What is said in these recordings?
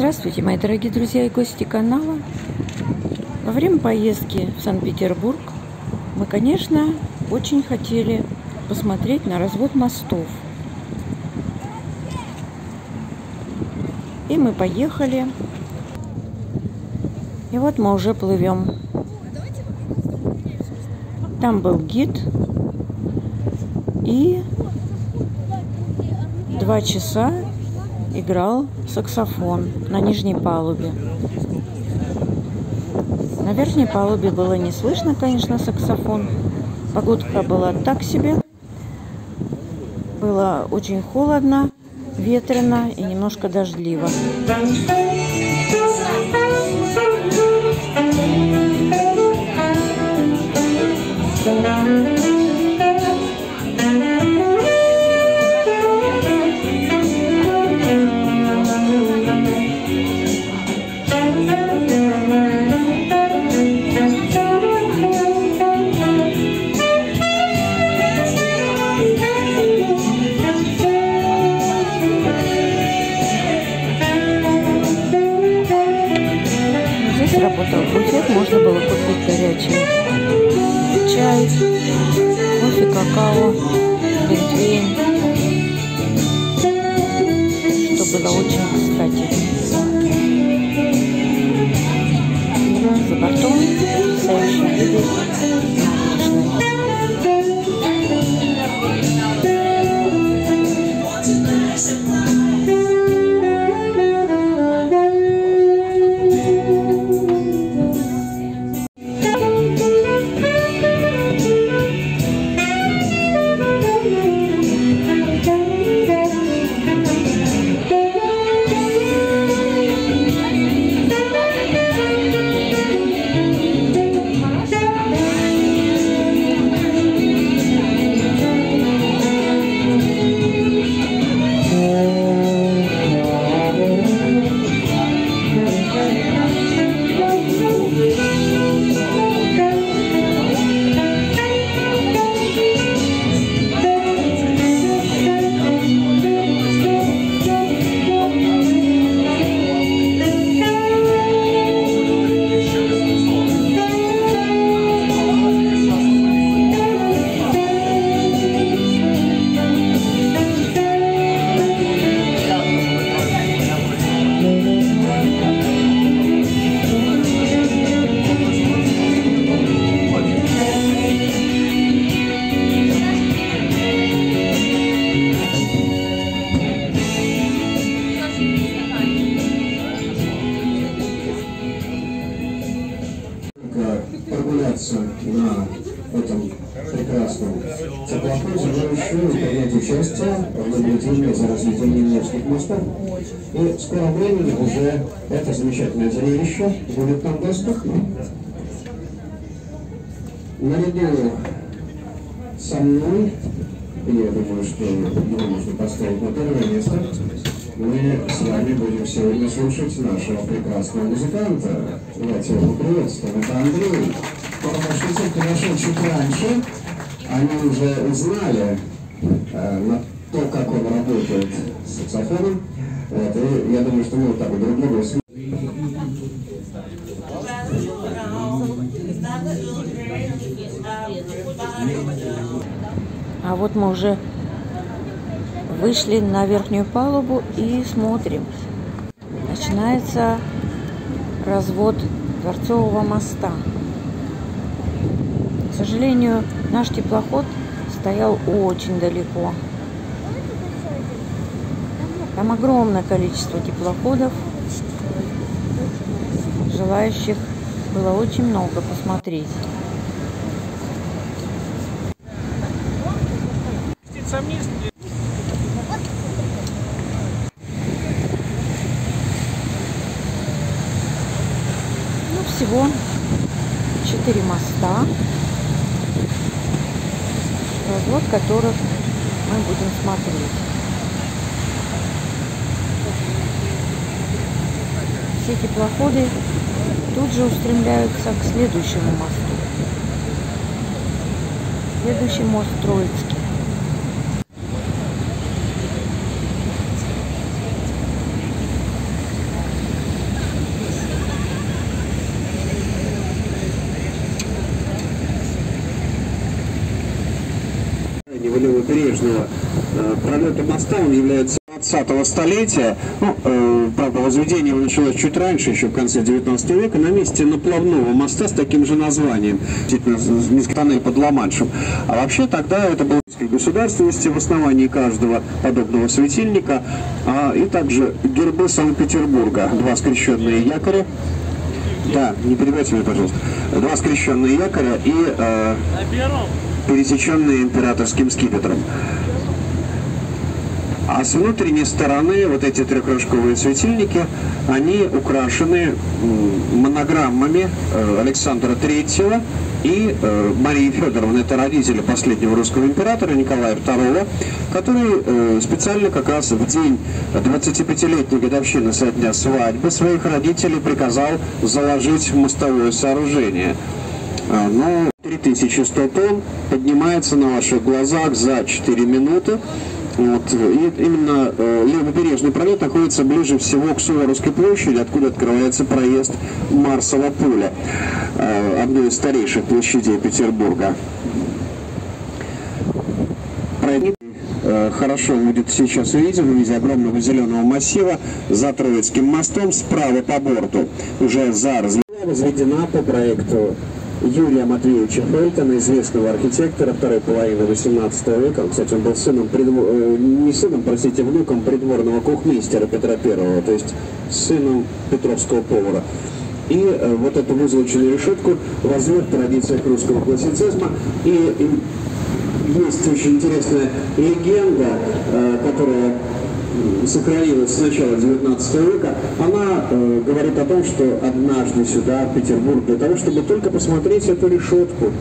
Здравствуйте, мои дорогие друзья и гости канала. Во время поездки в Санкт-Петербург мы, конечно, очень хотели посмотреть на развод мостов. И мы поехали. И вот мы уже плывем. Там был гид. И два часа играл саксофон на нижней палубе. На верхней палубе было не слышно, конечно, саксофон. Погодка была так себе. Было очень холодно, ветрено и немножко дождливо. Какао, глинтвейн, что было очень кстати. За бортом потрясающие И в скором времени уже это замечательное зрелище будет нам доступно. Наряду со мной, я думаю, что его можно поставить на первое место, мы с вами будем сегодня слушать нашего прекрасного музыканта. Давайте его приветствуем. Это Андрей. Кто нашел чуть раньше, они уже узнали э, на то, как он работает саксофоном. Вот, и я думаю, что мы вот так вот друг друга А вот мы уже Вышли на верхнюю палубу и смотрим. Начинается развод Дворцового моста. К сожалению, наш теплоход стоял очень далеко. Там огромное количество теплоходов. Желающих было очень много посмотреть. всего четыре моста, развод которых мы будем смотреть. все теплоходы тут же устремляются к следующему мосту. Следующий мост Троицкий. Левобережного э, пролета моста он является 20-го столетия. Ну, э, правда, возведение его началось чуть раньше, еще в конце 19 века, на месте наплавного моста с таким же названием, действительно, тоннель под Ла-Маншем. А вообще тогда это было государственности в основании каждого подобного светильника, а, и также гербы Санкт-Петербурга, два скрещенные якоря, да, не перебивайте меня, пожалуйста. Два скрещенные якоря и э, пересеченные императорским скипетром. А с внутренней стороны вот эти трехрожковые светильники, они украшены монограммами э, Александра Третьего и э, Марии Федоровны, это родители последнего русского императора Николая II, который э, специально как раз в день 25-летней годовщины со дня свадьбы своих родителей приказал заложить мостовое сооружение. А, ну, 3100 тонн поднимается на ваших глазах за 4 минуты. Вот. И именно э, левобережный пролет находится ближе всего к Суворовской площади, откуда открывается проезд Марсового поля, э, одной из старейших площадей Петербурга. Пройдите э, хорошо будет сейчас увиден в виде огромного зеленого массива за Троицким мостом справа по борту. Уже за разведена по проекту Юрия Матвеевича Фельтона, известного архитектора второй половины 18 века. Кстати, он был сыном, придвор... Э, не сыном, простите, внуком придворного кухмейстера Петра Первого, то есть сыном петровского повара. И э, вот эту вызолоченную решетку возвел в традициях русского классицизма. И, и есть очень интересная легенда, э, которая сохранилась с начала 19 века, она э, говорит о том, что однажды сюда, в Петербург, для того, чтобы только посмотреть эту решетку,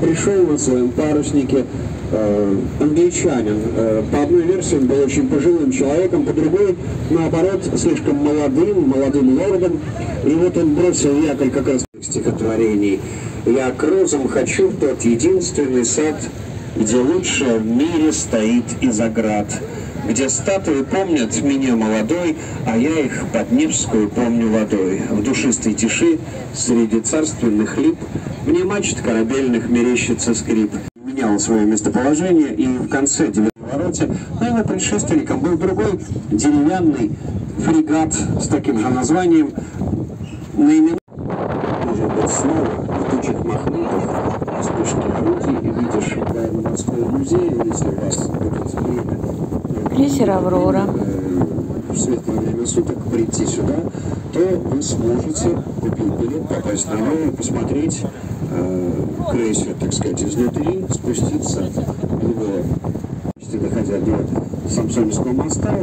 пришел на своем паруснике э, англичанин. Э, по одной версии он был очень пожилым человеком, по другой, наоборот, слишком молодым, молодым лордом. И вот он бросил якорь как раз в стихотворений. «Я крузом хочу в тот единственный сад, где лучшее в мире стоит из оград» где статуи помнят меня молодой, а я их под Невскую помню водой. В душистой тиши, среди царственных лип, мне мачт корабельных мерещится скрип. Менял свое местоположение, и в конце девятого вороте, но его предшественником был другой деревянный фрегат с таким же названием, наименован Крейсер «Аврора». В светлое время суток прийти сюда, то вы сможете купить билет, попасть на него, посмотреть э, крейсер, так сказать, изнутри, спуститься в него, доходя до Самсоневского моста,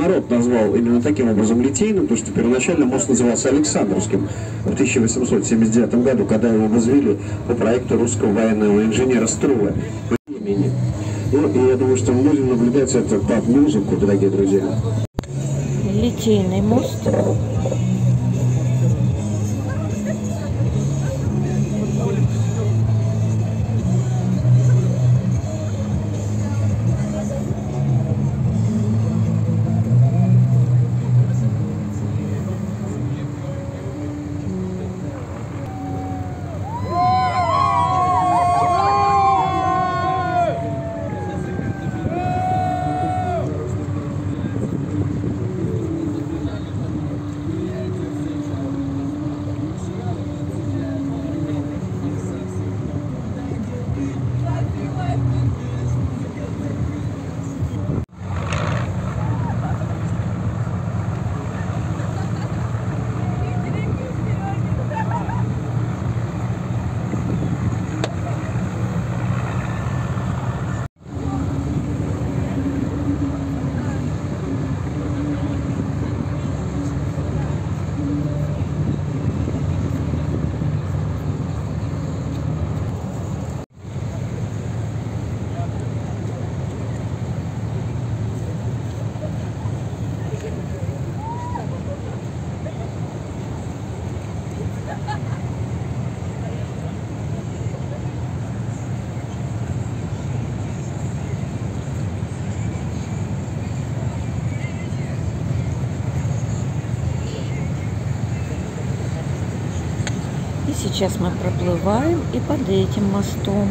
народ назвал именно таким образом Литейным, потому что первоначально мост назывался Александровским в 1879 году, когда его возвели по проекту русского военного инженера Струве. Ну, и я думаю, что мы будем наблюдать это под музыку, дорогие друзья. Литейный мост. Сейчас мы проплываем и под этим мостом.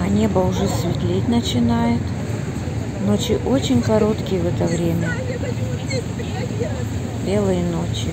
А небо уже светлеть начинает. Ночи очень короткие в это время. Белые ночи.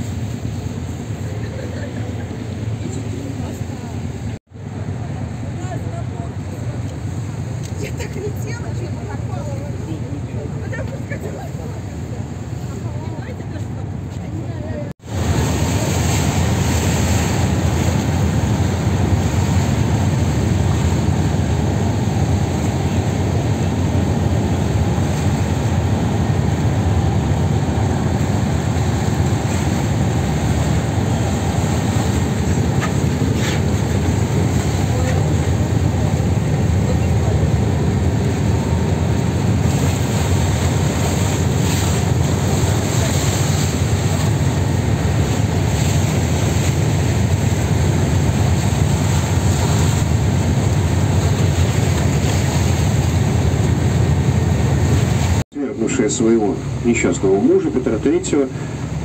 Несчастного мужа Петра III,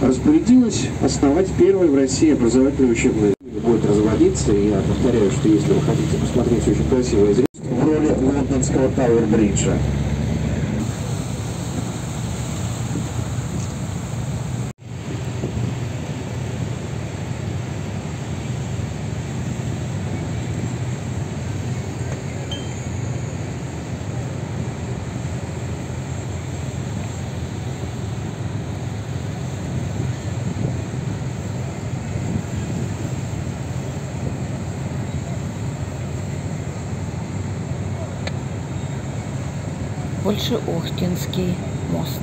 распорядилась основать первое в России образовательное учебное будет разводиться, и я повторяю, что если вы хотите посмотреть очень красивое зрелище в роли лондонского Тауэр-бриджа. Больше Охтинский мост.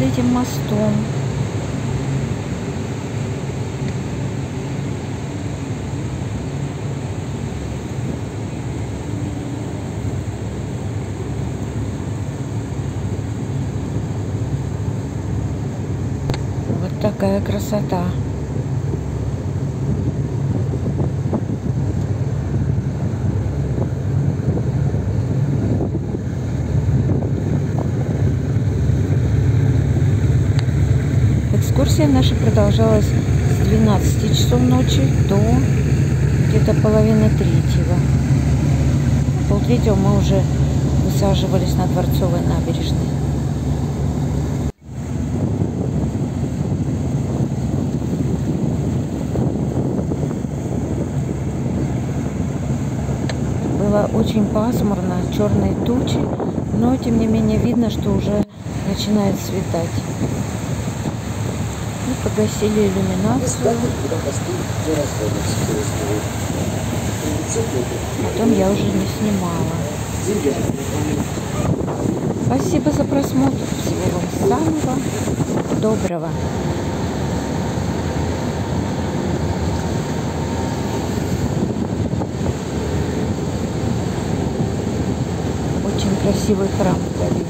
Под этим мостом. Вот такая красота. Экскурсия наша продолжалась с 12 часов ночи до где-то половины третьего. Полтретьего мы уже высаживались на Дворцовой набережной. Было очень пасмурно, черные тучи, но тем не менее видно, что уже начинает светать. Мы погасили иллюминацию. Потом я уже не снимала. Спасибо за просмотр. Всего вам самого доброго. Очень красивый храм вдали.